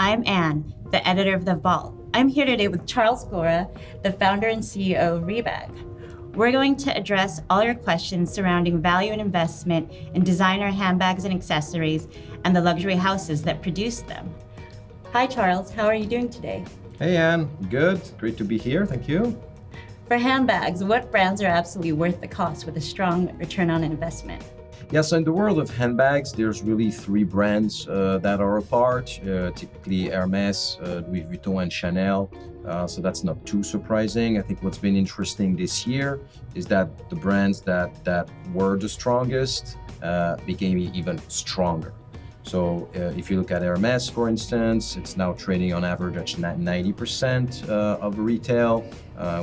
I'm Anne, the editor of The Vault. I'm here today with Charles Gorra, the founder and CEO of Rebag. We're going to address all your questions surrounding value and investment in designer handbags and accessories and the luxury houses that produce them. Hi, Charles. How are you doing today? Hey, Anne. Good. Great to be here. Thank you. For handbags, what brands are absolutely worth the cost with a strong return on investment? Yeah, so in the world of handbags, there's really three brands uh, that are apart, uh, typically Hermes, uh, Louis Vuitton, and Chanel. Uh, so that's not too surprising. I think what's been interesting this year is that the brands that, that were the strongest uh, became even stronger. So uh, if you look at Hermes, for instance, it's now trading on average at 90% uh, of retail,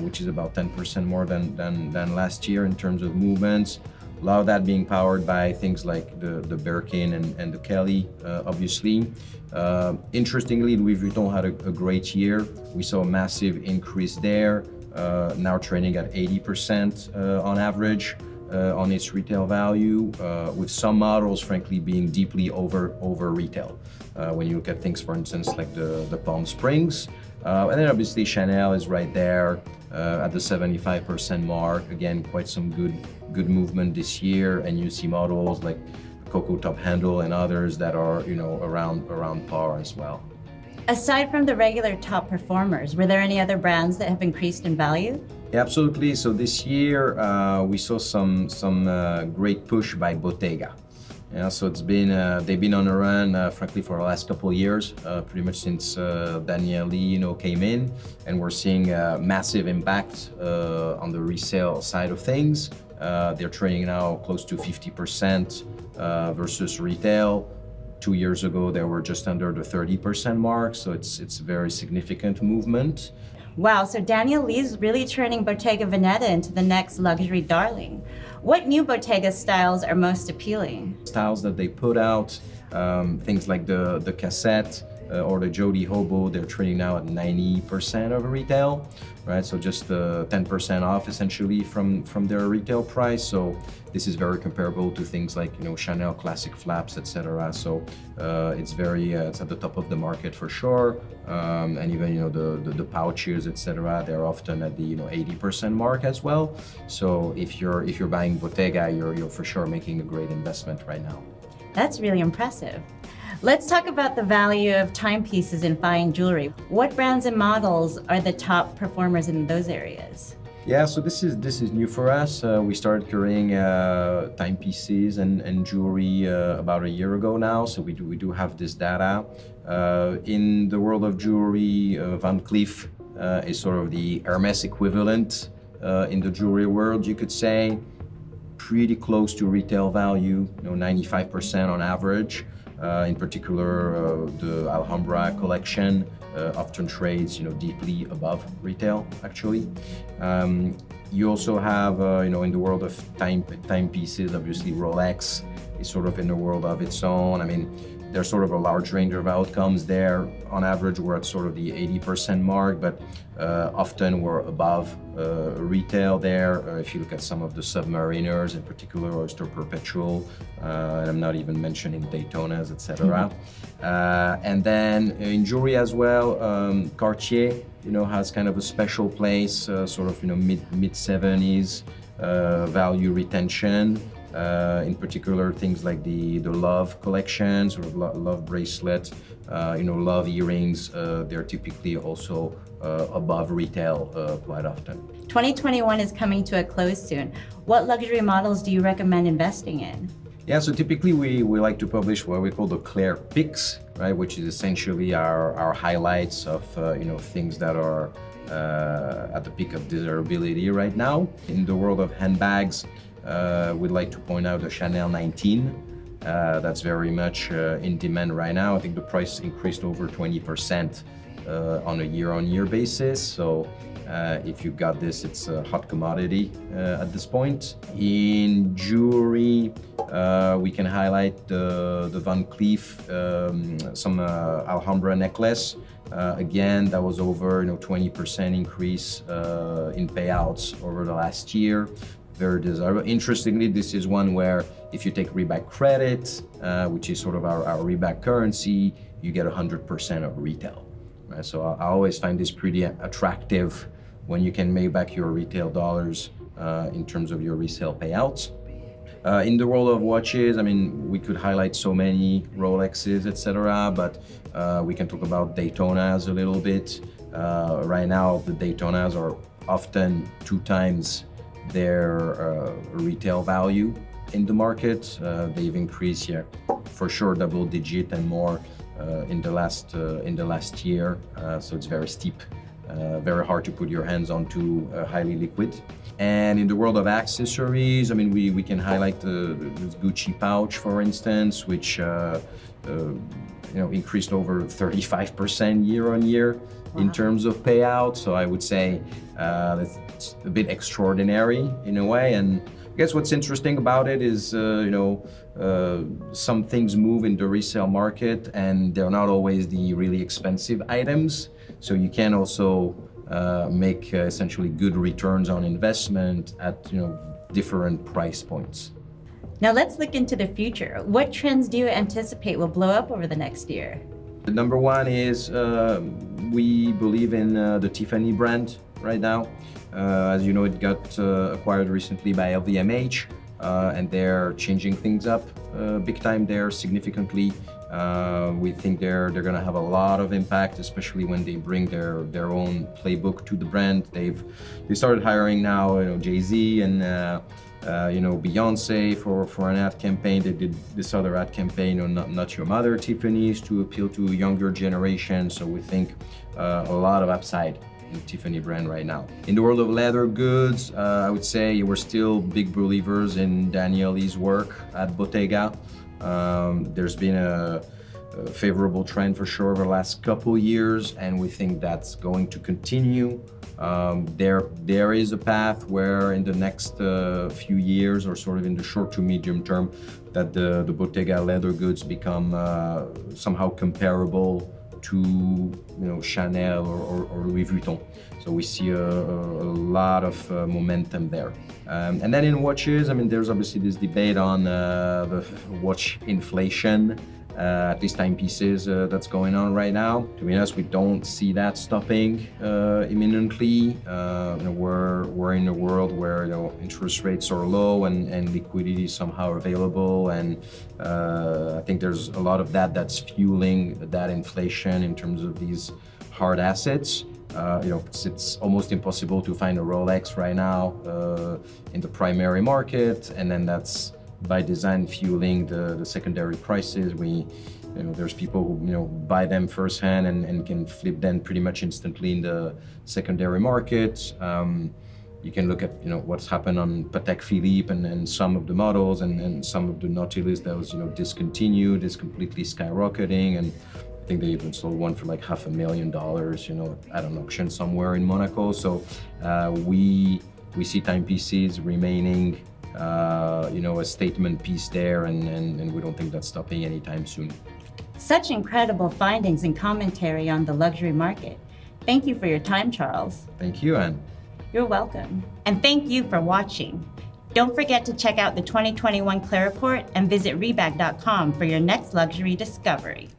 which is about 10% more than, than, than last year in terms of movements. A lot of that being powered by things like the, the Birkin and, and the Kelly, uh, obviously. Uh, interestingly, Louis Vuitton had a, a, great year. We saw a massive increase there, uh, now trading at 80% uh, on average. Uh, on its retail value, uh, with some models, frankly, being deeply over over retail. when you look at things, for instance, like the, the Palm Springs, and then obviously Chanel is right there at the 75% mark. Again, quite some good good movement this year, and you see models like Coco Top Handle and others that are, you know, around around par as well. Aside from the regular top performers, were there any other brands that have increased in value? Absolutely. So this year uh, we saw some some uh, great push by Bottega. Yeah, so it's been uh, they've been on a run, uh, frankly, for the last couple of years, uh, pretty much since uh, Daniel Lee, you know, came in, and we're seeing a massive impact on the resale side of things. They're trading now close to 50% uh, versus retail. Two years ago, they were just under the 30% mark, so it's it's a very significant movement. Wow, so Daniel Lee's really turning Bottega Veneta into the next luxury darling. What new Bottega styles are most appealing? Styles that they put out, um, things like the, the cassette, uh, or the Jodie Hobo, they're trading now at 90% of retail, right? So just 10% uh, off essentially from, from their retail price. So this is very comparable to things like, you know, Chanel classic flaps, etc. So uh, it's very, uh, it's at the top of the market for sure. Um, and even, you know, the, the, the pouches, etc. They're often at the, you know, 80% mark as well. So if you're, if you're buying Bottega, you're, you're for sure making a great investment right now. That's really impressive. Let's talk about the value of timepieces in fine jewelry. What brands and models are the top performers in those areas? Yeah, so this is this is new for us. Uh, we started carrying uh, timepieces and, and jewelry uh, about a year ago now, so we do we do have this data. Uh, in the world of jewelry, uh, Van Cleef uh, is sort of the Hermes equivalent in the jewelry world, you could say. Pretty close to retail value, you know, 95% on average. Uh, in particular, uh, the Alhambra collection uh, often trades, you know, deeply above retail. Actually, um, you also have, you know, in the world of time timepieces, obviously Rolex is sort of in a world of its own. I mean, there's sort of a large range of outcomes there. On average, we're at sort of the 80% mark, but uh, often we're above uh, retail there. Uh, if you look at some of the submariners, in particular Oyster Perpetual, uh, and I'm not even mentioning Daytonas, etc. Mm -hmm. and then in jewelry as well, um, Cartier, you know, has kind of a special place, uh, sort of, you know, mid mid 70s value retention. Uh, in particular, things like the, the Love collections or Love bracelet, uh, you know, Love earrings, uh, they're typically also uh, above retail uh, quite often. 2021 is coming to a close soon. What luxury models do you recommend investing in? Yeah, so typically we, we like to publish what we call the Clair picks, right, which is essentially our, our highlights of, uh, you know, things that are at the peak of desirability right now. In the world of handbags, uh, we'd like to point out the Chanel 19. Uh, that's very much uh, in demand right now. I think the price increased over 20% uh, on a year-on-year -year basis. So uh, if you got this, it's a hot commodity uh, at this point. In jewelry, we can highlight the, the Van Cleef, um, some Alhambra necklace. again, that was over you know 20% increase in payouts over the last year. Very desirable. Interestingly, this is one where if you take Rebag credit, uh, which is sort of our, our currency, you get 100% of retail. Right? So I, I, always find this pretty attractive when you can make back your retail dollars uh, in terms of your resale payouts. Uh, in the world of watches, I mean, we could highlight so many Rolexes, etc., but uh, we can talk about Daytonas a little bit. Uh, right now, the Daytonas are often two times their uh, retail value in the market. Uh, they've increased, yeah, for sure, double digit and more uh, in the last in the last year. so it's very steep uh, very hard to put your hands onto, uh, highly liquid. And in the world of accessories, I mean, we, we can highlight the, the Gucci pouch, for instance, which uh, uh you know increased over 35% year on year wow. in terms of payout. So I would say uh, it's a bit extraordinary in a way. And I guess what's interesting about it is, uh, you know, some things move in the resale market, and they're not always the really expensive items. So you can also uh, make uh, essentially good returns on investment at you know different price points. Now let's look into the future. What trends do you anticipate will blow up over the next year? The number one is uh, we believe in uh, the Tiffany brand right now. Uh, as you know, it got uh, acquired recently by LVMH. Uh, and they're changing things up uh, big time there significantly. Uh, we think they're they're gonna have a lot of impact, especially when they bring their their own playbook to the brand. They've they started hiring now, you know, Jay Z and. Uh, uh, you know, Beyonce for, for an ad campaign. They did this other ad campaign on Not, Not Your Mother, Tiffany's, to appeal to a younger generation. So we think uh, a lot of upside in Tiffany brand right now. In the world of leather goods, uh, I would say we're still big believers in Daniel Lee's work at Bottega. Um, there's been a, a, favorable trend for sure over the last couple years, and we think that's going to continue. Um, there, there is a path where in the next uh, few years, or sort of in the short to medium term, that the, the Bottega leather goods become uh, somehow comparable to you know Chanel or, or, or Louis Vuitton. So we see a, a lot of uh, momentum there. Um, and then in watches, I mean, there's obviously this debate on uh, the watch inflation uh, at least timepieces uh, that's going on right now. To be honest, we don't see that stopping uh, imminently. Uh, you know, we're, we're in a world where you know, interest rates are low and, and liquidity is somehow available. And uh, I think there's a lot of that that's fueling that inflation in terms of these hard assets. Uh, you know, it's, it's, almost impossible to find a Rolex right now uh, in the primary market, and then that's by design fueling the, the secondary prices. We, you know, there's people who you know buy them firsthand and, and can flip them pretty much instantly in the secondary market. Um, you can look at you know what's happened on Patek Philippe and, and some of the models and, and some of the Nautilus that was you know discontinued is completely skyrocketing and I think they even sold one for like half a million dollars you know at an auction somewhere in Monaco. So uh, we we see timepieces remaining uh, you know, a statement piece there, and, and, and we don't think that's stopping anytime soon. Such incredible findings and commentary on the luxury market. Thank you for your time, Charles. Thank you, Anne. You're welcome. And thank you for watching. Don't forget to check out the 2021 Clair Report and visit Rebag.com for your next luxury discovery.